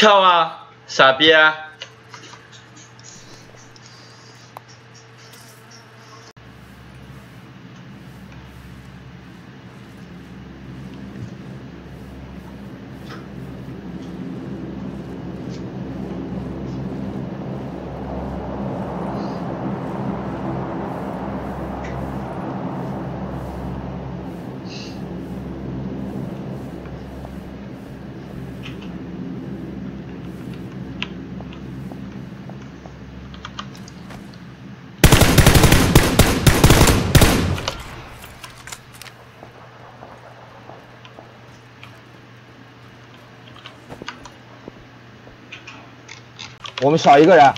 跳啊，傻逼！我们少一个人，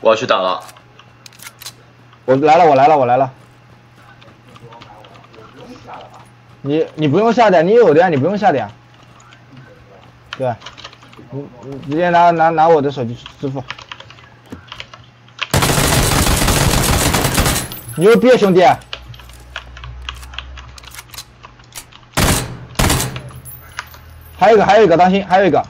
我要去打了。我来了，我来了，我来了。你你不用下点，你有的呀，你不用下点。对，你你直接拿拿拿我的手机支付。牛逼，兄弟！还有一个，还有一个，当心，还有一个。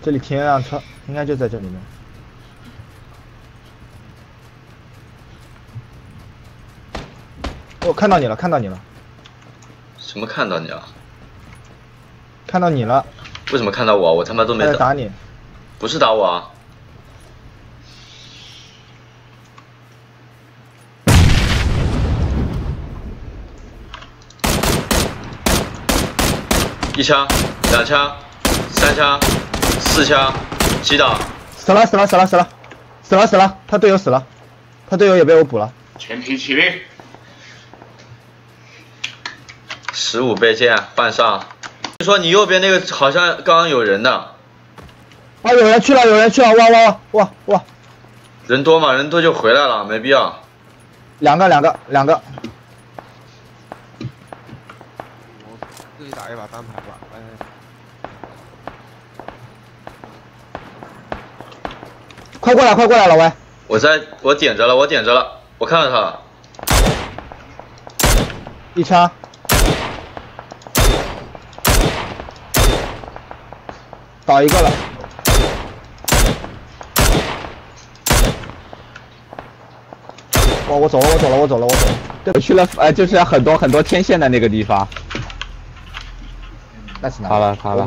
这里停一辆车，应该就在这里面。我看到你了，看到你了，什么看到你了？看到你了，为什么看到我？我他妈都没打你。不是打我啊！一枪，两枪，三枪，四枪，击倒。死了，死了，死了，死了，死了，死了，他队友死了，他队友也被我补了。全体起立。十五倍剑换上。你说你右边那个好像刚刚有人的，啊，有人去了，有人去了，哇哇哇哇哇！人多嘛，人多就回来了，没必要。两个，两个，两个。我自己打一把单排吧，哎。快过来，快过来，老歪！我在，我点着了，我点着了，我看到他了。一枪。倒一个了。哇，我走了，我走了，我走了，我走了。对，我去了，呃，就是很多很多天线的那个地方。那是哪？好了好了。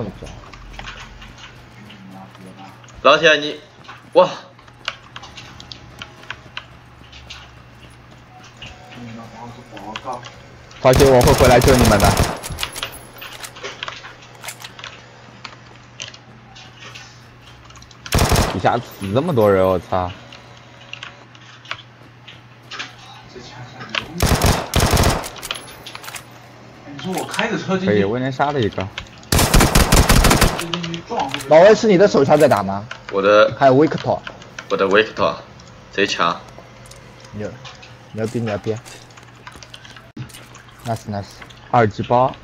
老铁，你，哇！放心，我会回来救你们的。一下死这么多人，我操！你说我开着车进去，可以，威廉杀了一个。老魏是你的手下在打吗？我的。还有维克托。我的维克托，贼强。牛，牛逼牛逼。nice nice。二级包。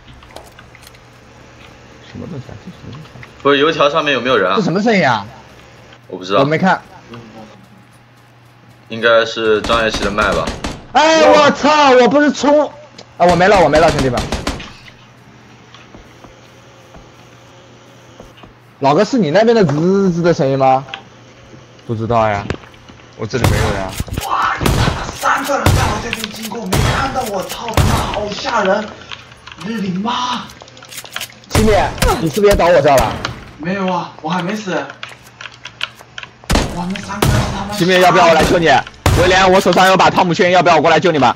什么东西啊？这什么东西？不是油条上面有没有人啊？这什么声音啊？我不知道。我没看。应该是张月琪的麦吧。哎，我操！我不是冲，啊，我没了，我没了，兄弟们。老哥，是你那边的滋滋滋的声音吗？不知道呀，我这里没有呀。哇，你妈三个人在我这边经过，没看到我，操他妈，好吓人！日你妈！七弟，你是不是也倒我这了？没有啊，我还没死。哇，那三个要不要我来救你？威廉，我手上有把汤姆逊，要不要我过来救你们？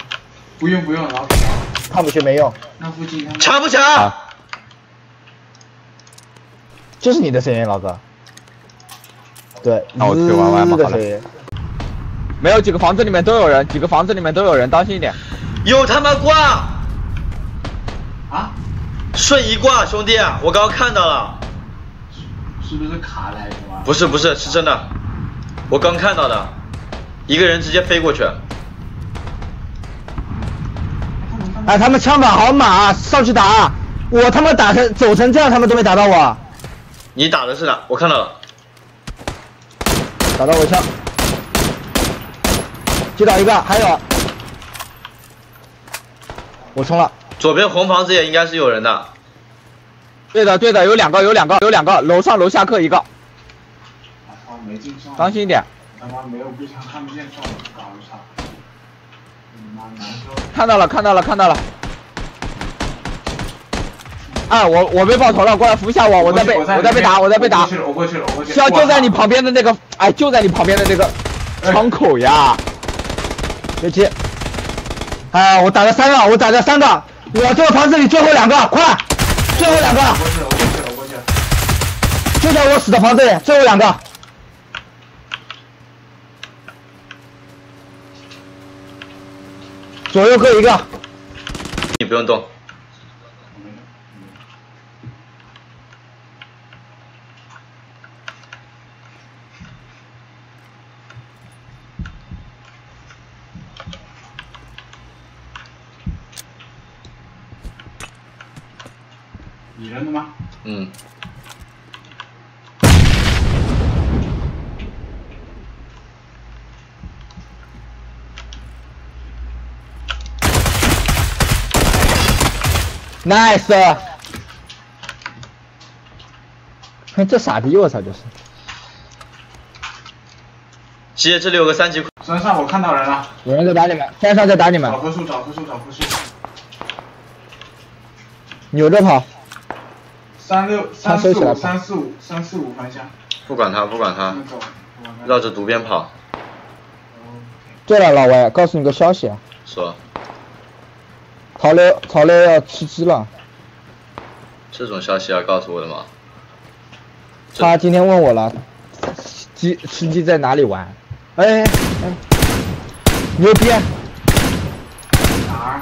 不用不用，老铁。汤姆逊没用。那附近他强不强？就是你的声音，老哥。对，那我去玩玩嘛，好了。没有几个房子里面都有人，几个房子里面都有人，当心一点。有他妈挂！啊？瞬移挂，兄弟，我刚刚看到了。是不是卡了？不是不是，是真的，我刚看到的，一个人直接飞过去。哎，他们枪法好马，上去打！我他妈打成走成这样，他们都没打到我，你打的是哪？我看到了，打到我枪，击倒一个，还有，我冲了，左边红房子也应该是有人的。对的对的，有两个有两个有两个，楼上楼下各一个，没进上，当心一点。他妈没有步枪看不见上，搞一下。你妈难受。看到了看到了看到了。哎，我我被爆头了，过来扶一下我，我在被我在被打，我在被打我过。去了，我过去了，我过去了。就就在你旁边的那个，哎，就在你旁边的那个窗口呀。别急，哎，我打了三个，我打了三个，我这个房子里最后两个，快，最后两个，过去了，我过去了，我过去了。就在我死的房子里，最后两个，左右各一个，你不用动，你人的吗？嗯，nice，哼，这傻逼，我操，就是，接这里有个三级。库，山上我看到人了，有人在打你们，山上在打你们。找，棵树，找棵树，找棵树。扭着跑，三六三四五三四五三四五方向。不管他不管他。绕着毒边跑，对了，老歪，告诉你个消息啊，说曹雷曹雷要吃鸡了，这种消息要告诉我的吗？他今天问我了，鸡吃鸡在哪里玩？哎哎，牛逼，哪儿？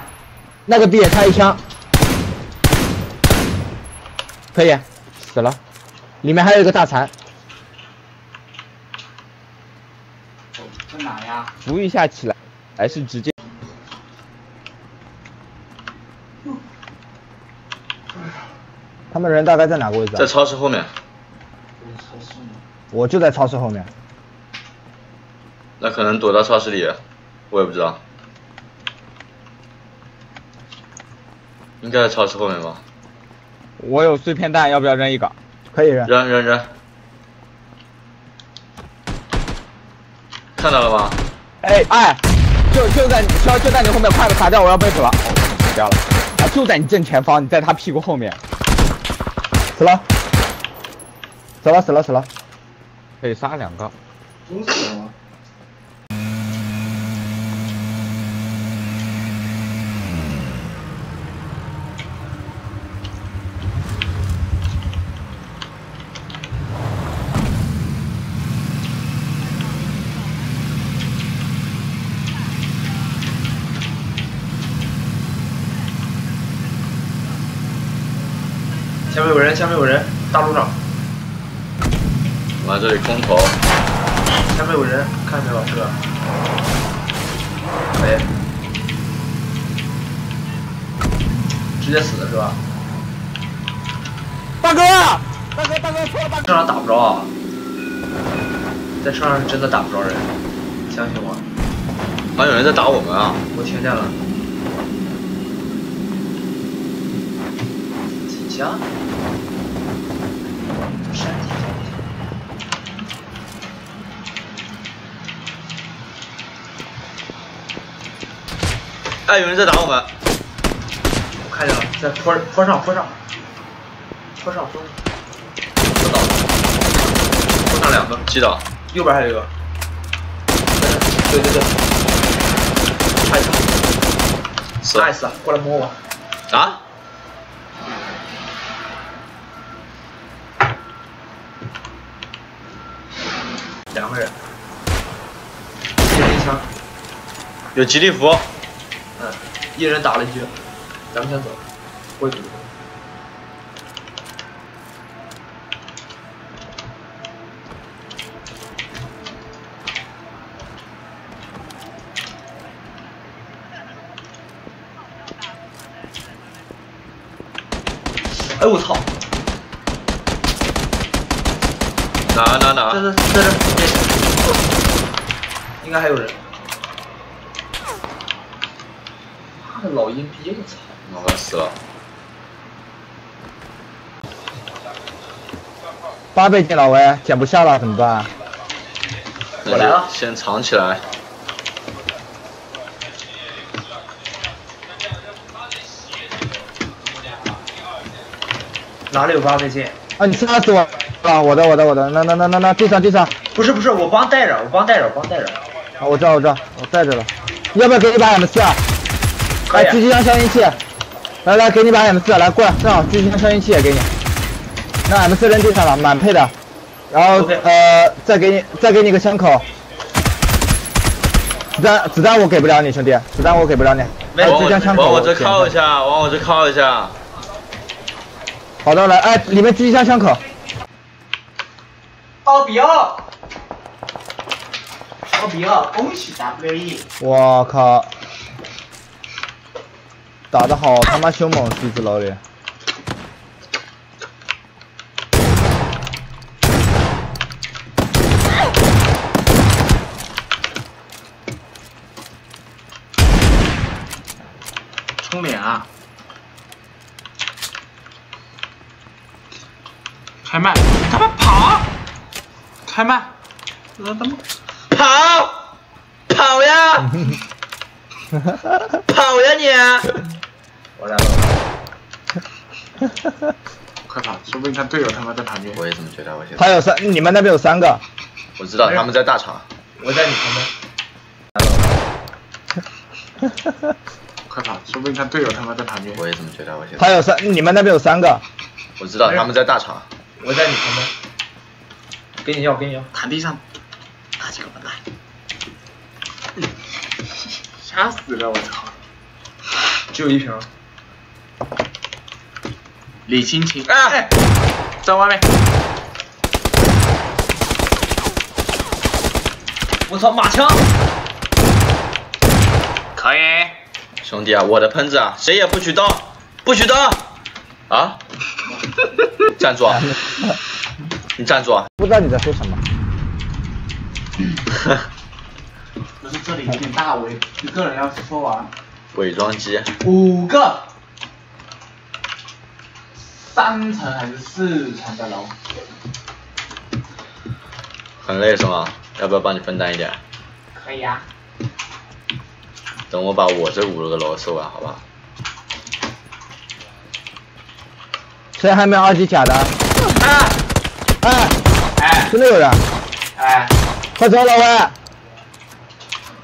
那个逼也差一枪，可以，死了，里面还有一个大残，在哪呀？扶一下起来，还是直接他们人大概在哪个位置啊在？超市后面？我就在超市后面，那可能躲到超市里，我也不知道，应该在超市后面吧？我有碎片弹，要不要扔一个？可以扔。扔扔扔，看到了吗？哎哎，就就在你就就在你后面，快点，卡掉，我要被捕了，哦死掉了，啊，就在你正前方，你在他屁股后面，死了，死了死了死了，可以杀两个。都死了吗？前面有人，下面有人，大路上，完这里空投，下面有人，看见没有，哥？哎，直接死了是吧？大哥，大哥大哥错了，大哥。车上打不着啊，在车上是真的打不着人，相信我，好像有人在打我们啊！我听见了。几枪？哎，有人在打我们，我看见了，在坡坡上坡上，坡上坡上，我倒了，头上两个击倒，右边还有一个，对对对，还有一个死了，nice，过来摸我。啊！两个人，一人一枪，有吉利服，嗯，一人打了一局，咱们先走，过去。哎我操！哪哪哪？这在这是应该还有人。妈的老阴逼，我操！我快死了！八倍镜老威捡不下了怎么办？我来了先藏起来。哪里有八倍镜？啊，你杀死我了！我的我的我的，那那那那那地上地上，不是不是，我帮带着，我帮带着，我帮带着。啊，我知道我知道，我带着了。要不要给你把 M 四啊？来，狙击枪消音器，来来，给你把 M 四，来过来，正好狙击枪消音器也给你。那 M 四扔地上了，满配的。然后呃，再给你再给你个枪口。子弹子弹我给不了你兄弟，子弹我给不了你。没哎往我狙击枪枪口往我这靠一下，往我这靠一下。好的，来，哎，里面狙击枪枪口。奥比奥，奥比奥，恭喜 WE！我靠，打的好他妈凶猛，狮子老脸。冲脸啊！开麦，他妈跑！开麦，他妈跑，跑呀，跑呀你！我来了，快跑！说不定他队友他妈在旁边。我也这么觉得，我现在他有三，你们那边有三个。我知道他们在大厂。我在你旁边。快跑！说不定他队友他妈在旁边。我也这么觉得，我现在他有三，你们那边有三个。我知道他们在大厂。我在你旁边。给你药，给你药。躺地上，拿几个吧，来。吓死了，我操！只有一瓶。李青青。哎，在外面。我操，马枪！可以。兄弟啊，我的喷子啊，谁也不许动，不许动！啊！站住啊！你站住啊！不知道你在说什么。不是这里有点大，我一个人要说完。伪装机，五个，三层还是四层的楼？很累是吗？要不要帮你分担一点？可以啊。等我把我这五楼的楼收完，好吧？谁还没有二级甲的？哎哎，哎真的有人！哎，快走，老魏！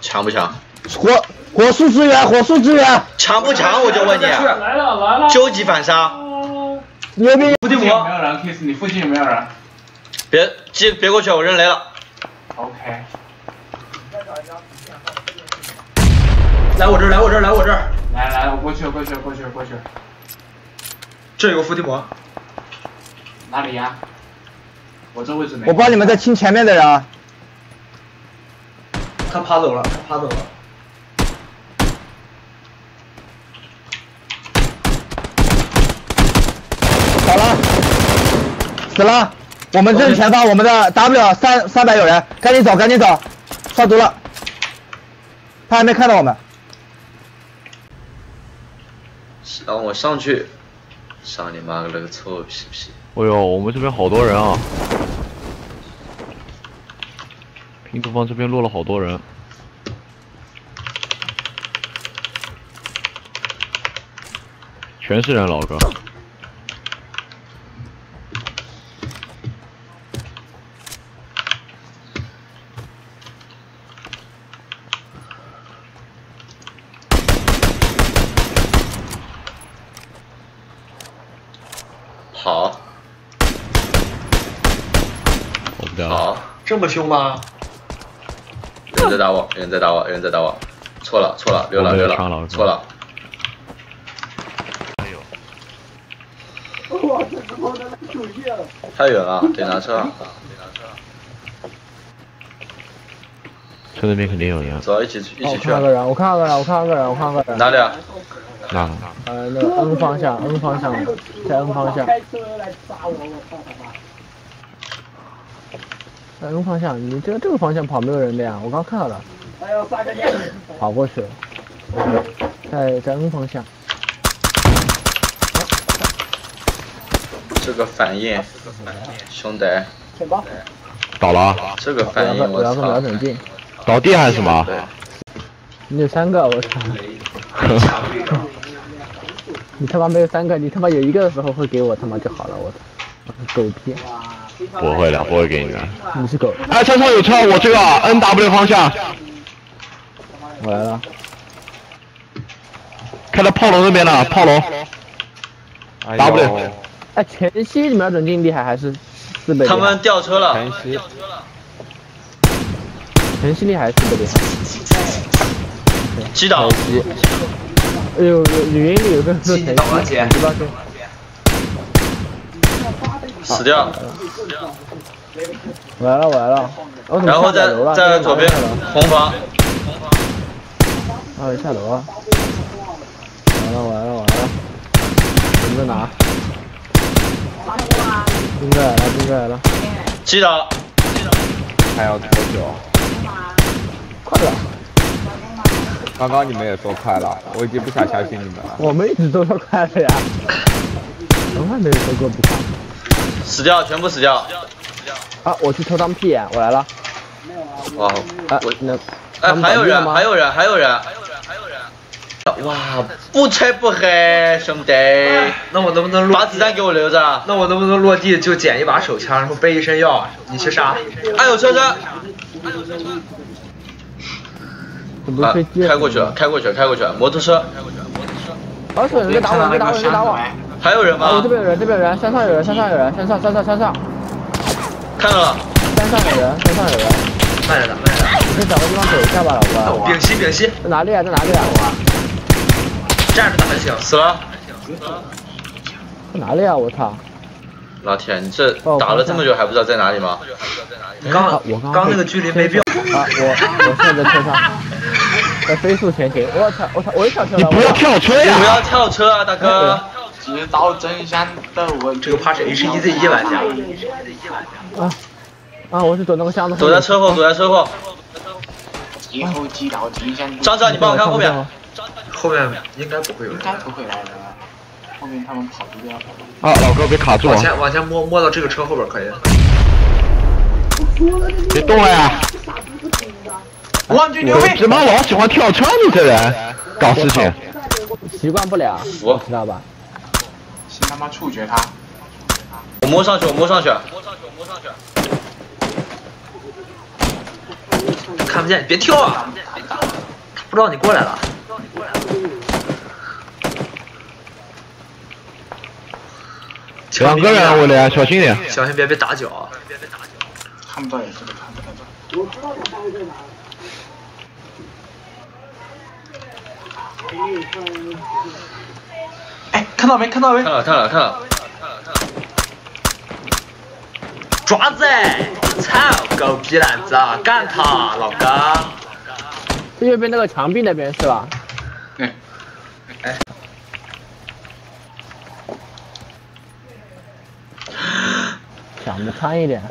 强不强？火火速支援，火速支援！强不强？我就问你，啊来了来了。究极反杀！牛逼！伏地魔有没有人？Kiss，你附近有没有人别接，别过去，我扔雷了。？OK。来我这儿，来我这儿，来我这儿。来来，我过去，过去，过去，过去。这有个伏地魔。哪里呀？我这位置没。我帮你们在清前面的人啊！他爬走了，他爬走了。好了，死了！我们正前方，我们的 W 三三百有人，赶紧走，赶紧走，杀毒了。他还没看到我们，让我上去，上你妈了个臭屁屁！哎呦，我们这边好多人啊！拼图方这边落了好多人。全是人，老哥。好，我不知道。好，这么凶吗？有人在打我，有人在打我，有人在打我，错了，错了，溜了，我没有溜了错了。太远了，得拿车。车那边肯定有人。走，一起一哦起去啊。我看到个人，我看到个人，我看到个人，我看到个人。哪里啊？哪呃，那 N 方向，N 方向，在 N 方向。在 N 方向，你这个这个方向跑没有人的呀？我刚看到了。跑过去了。在在 N 方向。这个反应，兄弟，倒了，这个反应我要个瞄！准镜。倒地还是什么？你有三个，我操！你他妈没有三个，你他妈有一个的时候会给我他妈就好了，我操！狗屁！不会的，不会给你的。你是狗！哎，车上有车，我这个 N W 方向，我来了。开到炮楼那边了，炮楼。W，哎，前期瞄准镜厉害还是四倍？他们掉车了，前期前期厉害还是四倍厉害？击倒，哎呦，语音里有个人说前期，十死掉。我来了，我来了。然后在？在左边红房，啊，下楼啊！完了，完了，完了！人在哪？兵哥来了，兵哥来了！击倒，还要多久？快了！刚刚你们也说快了，我已经不想相信你们了。我们一直都说快了呀，从来没有说过不快。死掉，全部死掉。啊，我去偷张屁眼，我来了。哇，啊我，那哎，他们还有人，还有人还有人，还有人。哇，不吹不黑，兄弟，那我能不能落把子弹给我留着。那我能不能落地就捡一把手枪，然后备一身药啊？你去杀？哎有车车，啊这不是飞，机？开过去了，开过去了，开过去了，摩托车。啊，是有人在打我，有人在打我，有人在打我！还有人吗这？边有人，这边有人，山上有人，山上有人，山上，山上，山上，看到了，山上有人，山上有人。慢着打，慢着打。你先找个地方躲一下吧，老哥。屏息，屏息，在哪里啊？在哪里啊？站着打就行。死了。在哪里啊？我操！老铁，你这哦打了这么久还不知道在哪里吗？刚啊我刚刚那个距离没必要。啊，我我现在在车上，在飞速前行。我操！我操！我又跳车了。你不要跳车你不要！跳车啊，大哥！知道真相的我这个怕是 H E Z E 玩家。啊啊！我是躲那个箱子躲。在车后，躲在车后。以后真相。张张，你帮我看后面。后面应该不会有人。应该不会来的，后面他们跑不掉。啊，老哥别卡住往，前往前摸摸到这个车后边可以。别动了呀！万军牛逼！怎么老喜欢跳车？你这人搞事情。习惯不了，我知道吧？先他妈处决他！我摸上去，我摸上去。摸上去，摸上去看不见，别跳啊！他不知道你过来了。两个人，威廉，小心点。小心别被打脚。看不到也是看不到。哎，看到没？看到没看？了，看了，看了。爪子！操，狗逼懒子，干他，老哥！这右边那个墙壁那边是吧？嗯。哎，想的穿一点。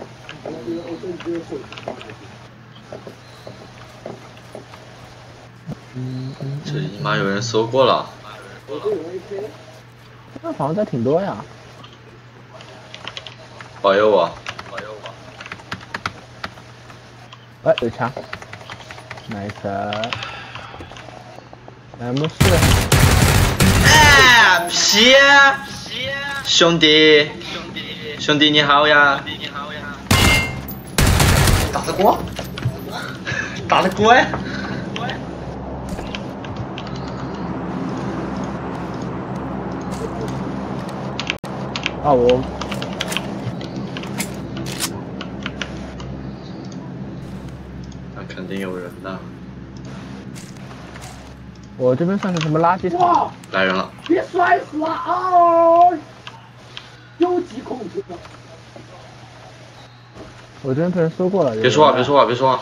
这尼玛有人搜过了。那房子挺多呀。保佑我。保佑我哎，有枪。nice。M 四。哎，皮！兄弟，兄弟你好呀！打得过？打得过呀？啊，我那肯定有人呐，我这边算是什么垃圾场？来人了。别摔死了啊！有疾控制。我这边被人搜过了。别说话，别说话，别说话。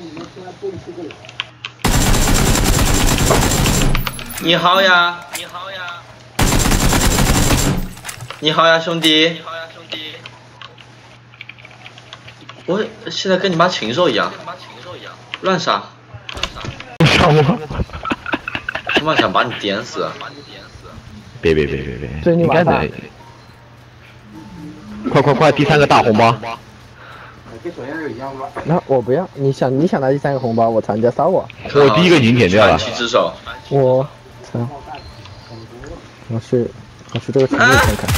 你好呀，你好呀，你好呀，兄弟。你好呀，兄弟。我现在跟你妈禽兽一样，乱杀。上我！他妈想把你点死。别别别别别！追你晚上。快快快！第三个大红包。那我不要，你想你想拿第三个红包，我操，你在杀我。我第一个已经点掉了。我操！我去，我去这个城里看看。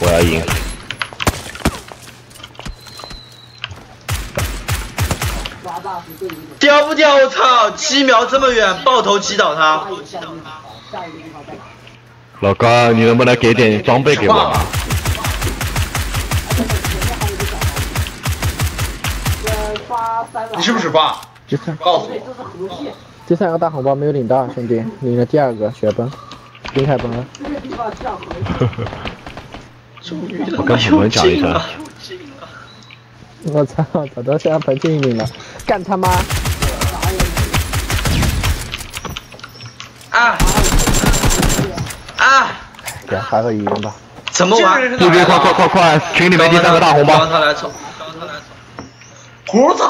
我要赢。屌不屌？我操！七秒这么远，爆头击倒他。老高，你能不能给点装备给我？你是不是挂？告诉我。第三个大红包没有领到，兄弟，领了第二个雪崩，冰开崩了。我跟你们讲一声。我操，找到现在彭静领了，干他妈！啊啊！给他发个语音吧。怎么玩？快快快快！群里面第三个大红包。让他来抽。胡子。